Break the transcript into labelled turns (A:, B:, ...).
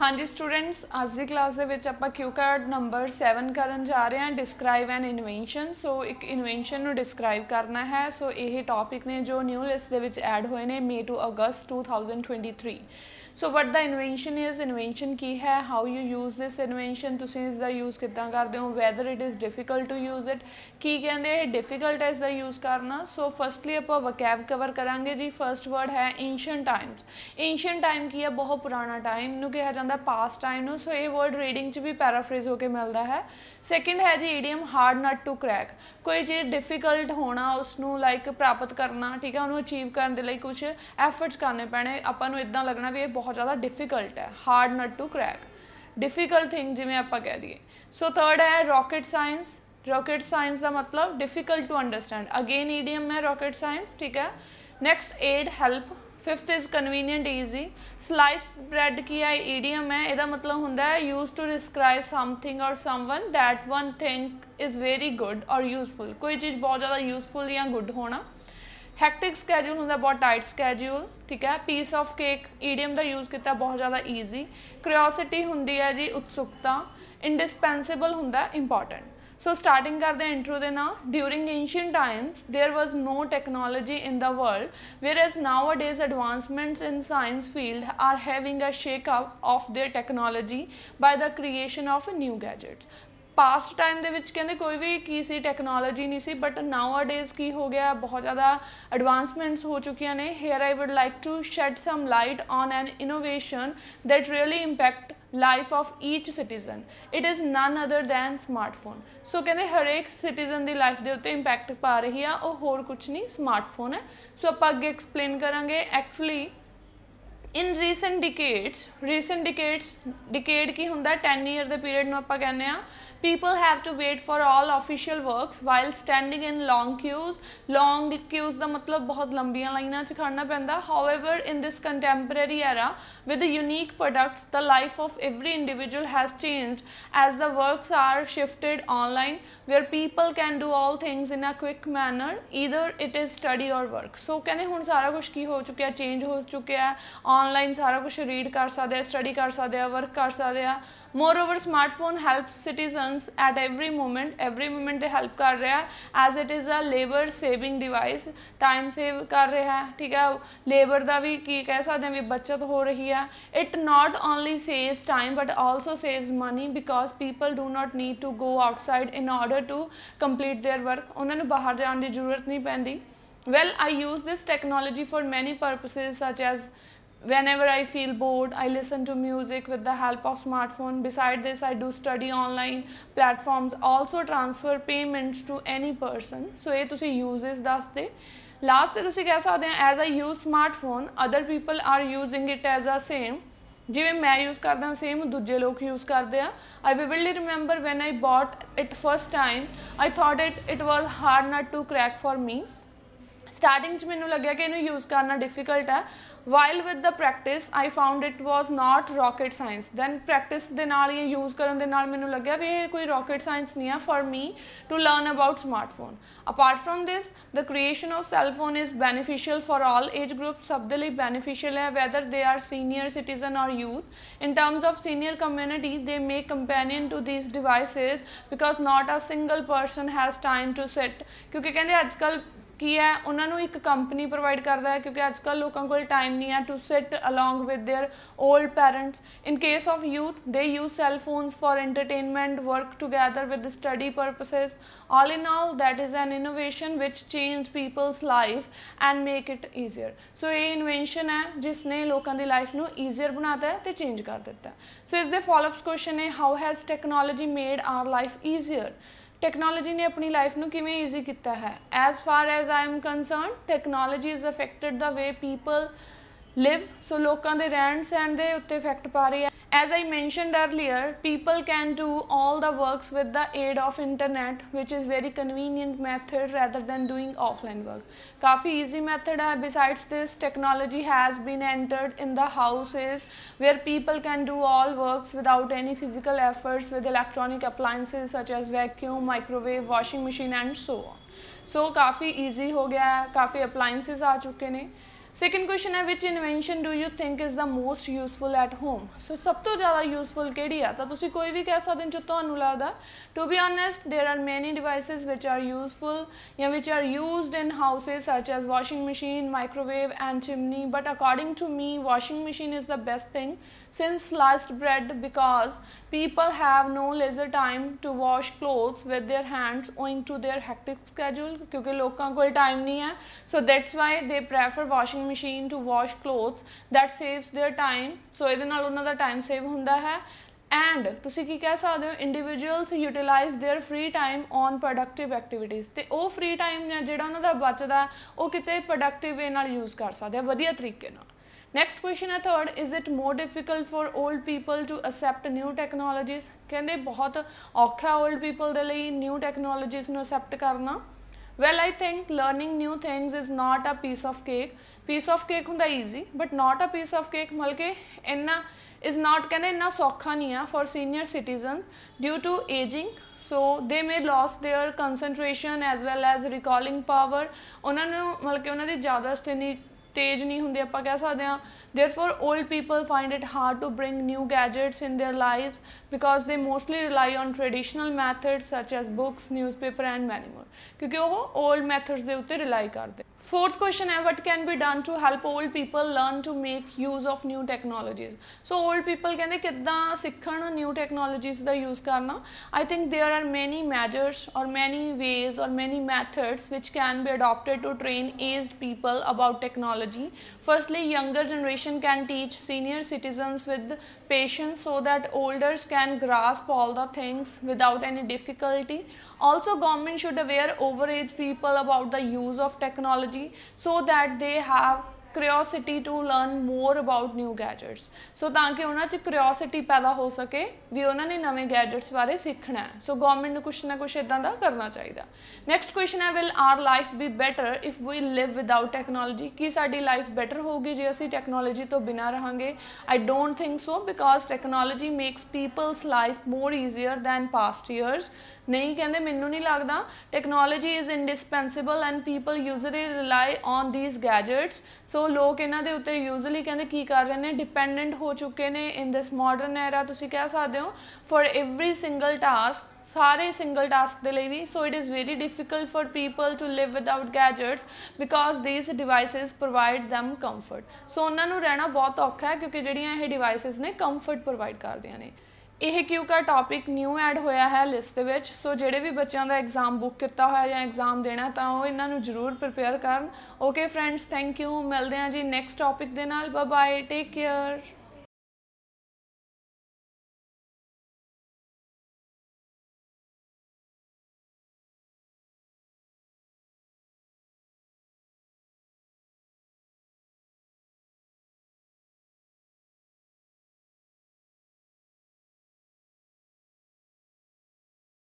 A: ਹਾਂਜੀ ਸਟੂਡੈਂਟਸ ਅੱਜ ਦੀ ਕਲਾਸ ਦੇ ਵਿੱਚ ਆਪਾਂ ਕਿਊ ਕਾਰਡ ਨੰਬਰ 7 ਕਰਨ ਜਾ ਰਹੇ ਹਾਂ ਡਿਸਕ੍ਰਾਈਬ ਐਨ ਇਨਵੈਂਸ਼ਨ ਸੋ ਇੱਕ ਇਨਵੈਂਸ਼ਨ ਨੂੰ ਡਿਸਕ੍ਰਾਈਬ ਕਰਨਾ ਹੈ। ਸੋ ਇਹ ਟੌਪਿਕ ਨੇ ਜੋ ਨਿਊ ਲਿਸਟ ਦੇ ਵਿੱਚ ਐਡ ਹੋਏ ਨੇ May to August 2023 so what the invention is invention ਕੀ ਹੈ? How you use this invention ਤੁਸੀਂ ਇਸ ਦਾ ਯੂਜ਼ ਕਿੱਦਾਂ ਕਰਦੇ ਹੋ? Whether it is difficult to use it ਕੀ ਕਹਿੰਦੇ ਇਹ ਡਿਫਿਕਲਟ ਹੈ ਇਸ ਦਾ ਯੂਜ਼ ਕਰਨਾ। ਸੋ ਫਰਸਟਲੀ ਆਪਾਂ ਵਕੈਬ ਕਵਰ ਕਰਾਂਗੇ ਜੀ। ਫਰਸਟ ਵਰਡ ਹੈ ਐਂਸ਼ੀਅੰਟ ਟਾਈਮਸ ਐਂਸ਼ੀਅੰਟ ਟਾਈਮ ਕੀ ਹੈ? ਬਹੁਤ ਪੁਰਾਣਾ ਟਾਈਮ ਨੂੰ ਕਿਹਾ ਜਾਂਦਾ। ਪਾਸਟ ਟਾਈਮ ਨੂੰ। ਸੋ ਇਹ ਵਰਡ ਰੀਡਿੰਗ 'ਚ ਵੀ ਪੈਰਾਫਰੇਜ਼ ਹੋ ਕੇ ਮਿਲਦਾ ਹੈ। ਸੈਕਿੰਡ ਹੈ ਜੀ idiom hard nut to crack ਕੋਈ ਚੀਜ਼ ਡਿਫਿਕਲਟ ਹੋਣਾ ਉਸ ਨੂੰ ਲਾਈਕ ਪ੍ਰਾਪਤ ਕਰਨਾ, ਠੀਕ ਹੈ? ਉਹਨੂੰ ਅਚੀਵ ਕਰਨ ਦੇ ਲਈ ਕੁਝ ਐਫਰਟਸ ਕਰਨੇ ਪੈਣੇ। ਆਪਾਂ ਨੂੰ ਇਦਾਂ ਲੱਗਣਾ ਵੀ ਇਹ ਬਹੁਤ ਜ਼ਿਆਦਾ ਡਿਫਿਕਲਟ ਹੈ hard nut to crack difficult thing ਜਿਵੇਂ ਆਪਾਂ ਕਹਿ ਦਈਏ। ਸੋ ਥਰਡ ਹੈ ਰਾਕਟ ਸਾਇੰਸ ਰਾਕਟ ਸਾਇੰਸ ਦਾ ਮਤਲਬ difficult to understand again idiom ਹੈ ਰਾਕਟ ਸਾਇੰਸ ਠੀਕ ਹੈ। Next aid help fifth is convenient easy sliced bread ਕੀ ਹੈ? ਈਡੀਅਮ ਹੈ। ਇਹਦਾ ਮਤਲਬ ਹੁੰਦਾ ਹੈ use to describe something or someone that one think is very good or useful ਕੋਈ ਚੀਜ਼ ਬਹੁਤ ਜ਼ਿਆਦਾ ਯੂਜ਼ਫੁਲ ਜਾਂ ਗੁੱਡ ਹੋਣਾ। ਹੈਕਟਿਕ ਸਕੇਜੂਲ ਹੁੰਦਾ ਬਹੁਤ ਟਾਈਟ ਸਕੇਜੂਲ ਠੀਕ ਹੈ ਪੀਸ ਆਫ ਕੇਕ ਈਡੀਅਮ ਦਾ ਯੂਜ਼ ਕੀਤਾ ਬਹੁਤ ਜ਼ਿਆਦਾ ਈਜ਼ੀ ਕਿਉਰਿਓਸਿਟੀ ਹੁੰਦੀ ਹੈ ਜੀ ਉਤਸੁਕਤਾ ਇੰਡਿਸਪੈਂਸੇਬਲ ਹੁੰਦਾ ਇੰਪੋਰਟੈਂਟ ਸੋ ਸਟਾਰਟਿੰਗ ਕਰਦੇ ਇੰਟਰੋ ਦੇ ਨਾਲ during ancient times there was no technology in the world wear S nowadays advancements in science field are having a shake up of their technology by the creation of new gadgets past time ਦੇ ਵਿੱਚ ਕਹਿੰਦੇ ਕੋਈ ਵੀ ਕੀ ਸੀ technology ਨਹੀਂ ਸੀ but now ਅਡੇਜ਼ ਕੀ ਹੋ ਗਿਆ, ਬਹੁਤ ਜ਼ਿਆਦਾ ਐਡਵਾਂਸਮੈਂਟਸ ਹੋ ਚੁੱਕੀਆਂ ਨੇ। Here I would like to shed some light on an innovation that really impact life of each citizen it is none other than smartphone so ਕਹਿੰਦੇ ਹਰੇਕ ਸਿਟੀਜ਼ਨ ਦੀ ਲਾਈਫ ਦੇ ਉੱਤੇ ਇੰਪੈਕਟ ਪਾ ਰਹੀ ਆ, ਉਹ ਹੋਰ ਕੁਝ ਨਹੀਂ ਸਮਾਰਟਫੋਨ ਹੈ। ਸੋ ਆਪਾਂ ਅੱਗੇ ਐਕਸਪਲੇਨ ਕਰਾਂਗੇ। Actually in recent decades recent decades decade ਕੀ ਹੁੰਦਾ 10 ਇਅਰ ਦੇ ਪੀਰੀਅਡ ਨੂੰ ਆਪਾਂ ਕਹਿੰਦੇ ਆ People have to wait for all official works while standing in long queues. Long queues ਦਾ ਮਤਲਬ ਬਹੁਤ ਲੰਬੀਆਂ ਲਾਈਨਾਂ 'ਚ ਖੜਨਾ ਪੈਂਦਾ however in this contemporary era with the unique products the life of every individual has changed. As the works are shifted online where people can do all things in a quick manner either it is study or work. So ਕਹਿੰਦੇ ਹੁਣ ਸਾਰਾ ਕੁਝ ਕੀ ਹੋ ਚੁੱਕਿਆ change ਹੋ ਚੁੱਕਿਆ online ਸਾਰਾ ਕੁਝ ਰੀਡ ਕਰ ਸਕਦੇ ਆ ਸਟੱਡੀ ਕਰ ਸਕਦੇ ਆ ਵਰਕ ਕਰ ਸਕਦੇ ਆ moreover smartphone helps citizens persons at every moment every moment ਤੇ ਹੈਲਪ ਕਰ ਰਿਹਾ ਹੈ as it is a labour saving device time save ਕਰ ਰਿਹਾ ਹੈ ਠੀਕ ਹੈ ਲੇਬਰ ਦਾ ਵੀ ਕੀ ਕਹਿ ਸਕਦੇ ਹਾਂ ਵੀ ਬਚਤ ਹੋ ਰਹੀ ਹੈ it not only saves time but also saves money because people do not need to go outside in order to complete their work ਉਹਨਾਂ ਨੂੰ ਬਾਹਰ ਜਾਣ ਦੀ ਜ਼ਰੂਰਤ ਨਹੀਂ ਪੈਂਦੀ well i use this technology for many purposes such as whenever i feel bored i listen to music with the help of smartphone. Beside this i do study online platforms also transfer payments to any person. So eh tusi uses das the last te tusi keh sakde as i use smartphone other people are using it as a same. ਜਿਵੇਂ ਮੈਂ use ਕਰਦਾ same ਦੂਜੇ ਲੋਕ use ਕਰਦੇ ਆ I vividly remember when I bought it first time I thought it it was hard ਨਾ to crack for me starting 'ਚ ਮੈਨੂੰ ਲੱਗਿਆ ਕਿ ਇਹਨੂੰ ਯੂਜ਼ ਕਰਨਾ ਡਿਫਿਕਲਟ ਹੈ। While with the practice I found it was not rocket science then practice ਦੇ ਨਾਲ ਇਹ ਯੂਜ਼ ਕਰਨ ਦੇ ਨਾਲ ਮੈਨੂੰ ਲੱਗਿਆ ਵੀ ਇਹ ਕੋਈ ਰਾਕਟ ਸਾਇੰਸ ਨਹੀਂ ਆ for me to learn about smartphone apart from this the creation of cell phone is beneficial for all age group ਸਭ ਦੇ ਲਈ ਬੈਨੀਫੀਸ਼ੀਅਲ ਹੈ whether they are senior citizen or youth in terms of senior community they make companion to these devices because not a single person has time to sit ਕਿਉਂਕਿ ਕਹਿੰਦੇ ਅੱਜ ਕੱਲ ਕੀ ਹੈ? ਉਹਨਾਂ ਨੂੰ ਇੱਕ ਕੰਪਨੀ ਪ੍ਰੋਵਾਈਡ ਕਰਦਾ ਹੈ ਕਿਉਂਕਿ ਅੱਜ ਕੱਲ ਲੋਕਾਂ ਕੋਲ ਟਾਈਮ ਨਹੀਂ ਹੈ to sit along with their old parents in case of youth they use cell phones for entertainment work together with study purposes all in all that is an innovation which change people's life and make it easier so ਇਹ invention ਹੈ ਜਿਸ ਨੇ ਲੋਕਾਂ ਦੀ life ਨੂੰ easier ਬਣਾਤਾ ਹੈ ਤੇ change ਕਰ ਦਿੱਤਾ ਸੋ ਇਸ ਦੇ ਫਾਲੋਅਪਸ ਕੁਐਸਚਨ ਹੈ how has technology made our life easier technology ਨੇ ਆਪਣੀ ਲਾਈਫ ਨੂੰ ਕਿਵੇਂ ਈਜ਼ੀ ਕੀਤਾ ਹੈ? As far as I am concerned technology is affected the way people live so ਲੋਕਾਂ ਦੇ ਰਹਿਣ ਸਹਿਣ ਦੇ ਉੱਤੇ ਇਫੈਕਟ ਪਾ ਰਹੀ ਹੈ as I mentioned earlier people can do all the works with the aid of internet which is very convenient method rather than doing offline work ਕਾਫੀ easy method ਹੈ besides this technology has been entered in the houses where people can do all works without any physical efforts with electronic appliances such as vacuum microwave washing machine and so on so ਕਾਫੀ easy ਹੋ ਗਿਆ ਹੈ ਕਾਫੀ appliances ਆ ਚੁੱਕੇ ਨੇ second question which invention do you think is the most useful at home? So ਸਭ ਤੋਂ ਜ਼ਿਆਦਾ ਯੂਸਫੁਲ ਕਿਹੜੀ ਆ ਤਾਂ ਤੁਸੀਂ ਕੋਈ ਵੀ ਕਹਿ ਸਕਦੇ ਹੋ ਜੋ ਤੁਹਾਨੂੰ ਲੱਗਦਾ to be honest there are many devices which are useful ਜਾਂ which are used in houses such as washing machine microwave and chimney but according to me washing machine is the best thing since last bread because people have no leisure time to wash clothes with their hands owing to their hectic schedule ਕਿਉਂਕਿ ਲੋਕਾਂ ਕੋਲ time ਨਹੀਂ ਹੈ so that's why they prefer washing washing machine to wash clothes that saves their time. So, ਇਹਦੇ ਨਾਲ ਉਹਨਾਂ ਦਾ time save ਹੁੰਦਾ ਹੈ। ਐਂਡ ਤੁਸੀਂ ਕੀ ਕਹਿ ਸਕਦੇ ਹੋ? Individuals utilise their free time on productive activities ਤੇ ਉਹ ਫ੍ਰੀ ਟਾਈਮ ਜਿਹੜਾ ਉਹਨਾਂ ਦਾ ਬਚਦਾ, ਉਹ ਕਿਤੇ ਪ੍ਰੋਡਕਟਿਵ ਵੇ ਨਾਲ ਯੂਜ਼ ਕਰ ਸਕਦੇ ਆ, ਵਧੀਆ ਤਰੀਕੇ ਨਾਲ। ਨੈਕਸਟ ਕੁਐਸਚਨ ਹੈ third is it more difficult for old people to accept new technologies ਕਹਿੰਦੇ ਬਹੁਤ ਔਖਾ 올ਡ ਪੀਪਲ ਦੇ ਲਈ ਨਿਊ ਟੈਕਨੋਲੋਜੀਜ਼ ਨੂੰ ਅਸੈਪਟ ਕਰਨਾ। Well I think learning new things is not a piece of cake piece of cake ਹੁੰਦਾ easy but not a piece of cake ਮਲਕੇ ਇੰਨਾ ਇਜ਼ ਨਾਟ ਕਹਿੰਦੇ ਇੰਨਾ ਸੌਖਾ ਨਹੀਂ ਆ for senior citizens due to ageing so they may lose their concentration as well as recalling power ਉਹਨਾਂ ਨੂੰ ਮਤਲਬ ਕਿ ਉਹਨਾਂ ਦੀ ਜ਼ਿਆਦਾ ਸਥਿਤੀ ਤੇਜ਼ ਨਹੀਂ ਹੁੰਦੀ ਆਪਾਂ ਕਹਿ ਸਕਦੇ ਹਾਂ therefore old people find it hard to bring new gadgets in their lives because they mostly rely on traditional methods such as books newspaper and many more ਕਿਉਂਕਿ ਉਹ old methods ਦੇ ਉੱਤੇ rely ਕਰਦੇ Fourth question is what can be done to help old people learn to make use of new technologies. So old people ਕਹਿੰਦੇ ਕਿੱਦਾਂ learn new technologies ਦਾ use ਕਰਨਾ. I think there are many measures or many ways or many methods which can be adopted to train aged people about technology. Firstly, younger generation can teach senior citizens with patience so that elders can grasp all the things without any difficulty. Also government should aware overage people about the use of technology so that they have curiosity to learn more about new gadgets. ਸੋ ਤਾਂ ਕਿ ਉਹਨਾਂ 'ਚ curiosity ਪੈਦਾ ਹੋ ਸਕੇ ਵੀ ਉਹਨਾਂ ਨੇ ਨਵੇਂ ਗੈਜਟਸ ਬਾਰੇ ਸਿੱਖਣਾ ਹੈ। ਸੋ ਗਵਰਨਮੈਂਟ ਨੂੰ ਕੁਛ ਨਾ ਕੁਛ ਇਦਾਂ ਦਾ ਕਰਨਾ ਚਾਹੀਦਾ। ਨੈਕਸਟ ਕੁਐਸਚਨ ਹੈ will our life be better if we live without technology ਕੀ ਸਾਡੀ ਲਾਈਫ ਬੈਟਰ ਹੋਊਗੀ ਜੇ ਅਸੀਂ ਟੈਕਨੋਲੋਜੀ ਤੋਂ ਬਿਨਾ ਰਹਾਂਗੇ? I don't think so because technology makes people's life more easier than past years ਨਹੀਂ ਕਹਿੰਦੇ, ਮੈਨੂੰ ਨਹੀਂ ਲੱਗਦਾ। Technology is indispensable and people usually rely on these gadgets so so ਲੋਕ ਇਹਨਾਂ ਦੇ ਉੱਤੇ ਯੂਜ਼ੂਅਲੀ ਕਹਿੰਦੇ ਕੀ ਕਰ ਰਹੇ ਨੇ ਡਿਪੈਂਡੈਂਟ ਹੋ ਚੁੱਕੇ ਨੇ ਇਨ ਦਿਸ ਮਾਡਰਨ ਐਰਾ ਤੁਸੀਂ ਕਹਿ ਸਕਦੇ ਹੋ ਫॉर एवरी ਸਿੰਗਲ ਟਾਸਕ ਸਾਰੇ ਸਿੰਗਲ ਟਾਸਕ ਦੇ ਲਈ ਵੀ so it is very difficult for people to live without gadgets because these devices provide them comfort so ਉਹਨਾਂ ਨੂੰ ਰਹਿਣਾ ਬਹੁਤ ਔਖਾ ਹੈ ਕਿਉਂਕਿ ਜਿਹੜੀਆਂ ਇਹ ਡਿਵਾਈਸਸ ਨੇ ਕੰਫਰਟ ਪ੍ਰੋਵਾਈਡ ਕਰਦੀਆਂ ਨੇ। ਇਹ ਕਿਉਂ ਕਾ ਨਿਊ ਐਡ ਹੋਇਆ ਹੈ ਲਿਸਟ ਦੇ ਵਿੱਚ? ਸੋ ਜਿਹੜੇ ਵੀ ਬੱਚਿਆਂ ਦਾ ਐਗਜ਼ਾਮ ਬੁੱਕ ਕੀਤਾ ਹੋਇਆ ਜਾਂ ਐਗਜ਼ਾਮ ਦੇਣਾ, ਤਾਂ ਉਹ ਇਹਨਾਂ ਨੂੰ ਜ਼ਰੂਰ ਪ੍ਰਿਪੇਅਰ ਕਰਨ। ਓਕੇ ਫਰੈਂਡਸ ਥੈਂਕ ਯੂ ਮਿਲਦੇ ਹਾਂ ਜੀ ਨੈਕਸਟ ਟੌਪਿਕ ਦੇ ਨਾਲ। Bye bye take care